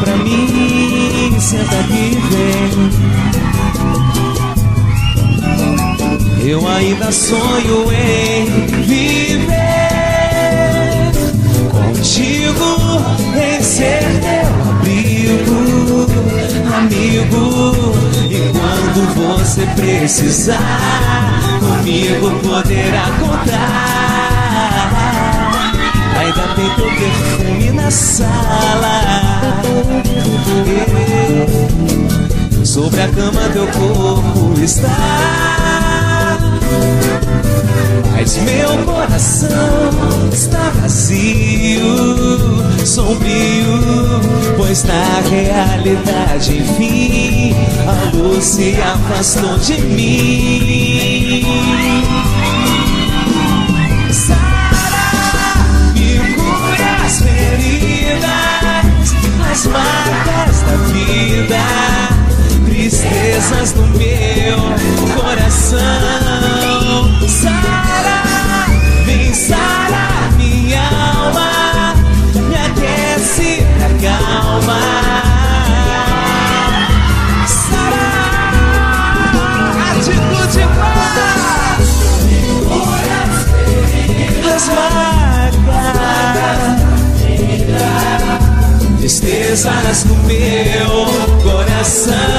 pra mim, senta aqui vem. Eu ainda sonho em viver contigo, em ser teu abrigo, amigo. E quando você precisar, comigo poderá contar. Ainda tem teu perfume na sala Sobre a cama teu corpo está. Mas meu coração está vazio Sombrio Pois na realidade, enfim A luz se afastou de mim tristezas no meu coração. Sara, vem Sara, minha alma, me aquece, me as marcas tristezas no meu coração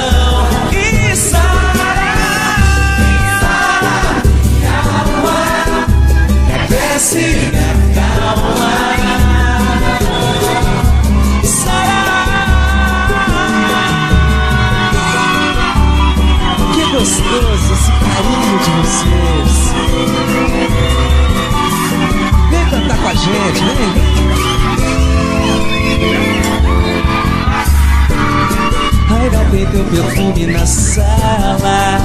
esse carinho de vocês. Vem cantar com a gente, vem. Ainda tem teu perfume na sala.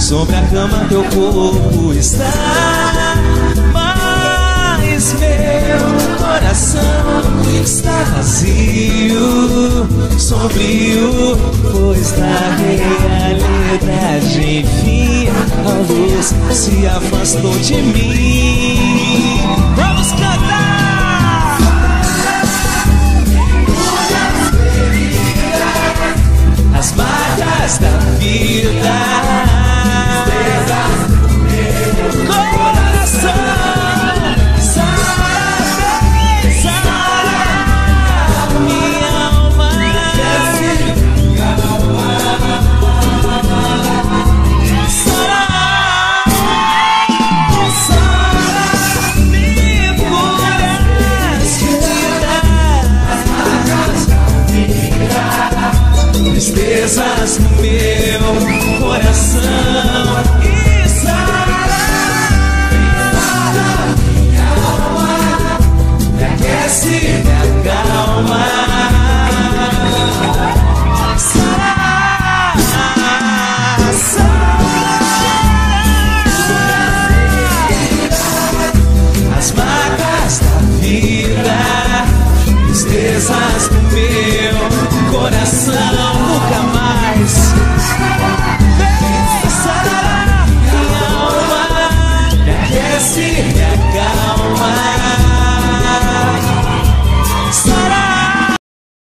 Sobre a cama teu corpo está Mas meu coração está vazio Sombrio, pois na realidade Enfim, a luz se afastou de mim Vamos cantar! as marcas da vida. tristezas no meu coração. coração.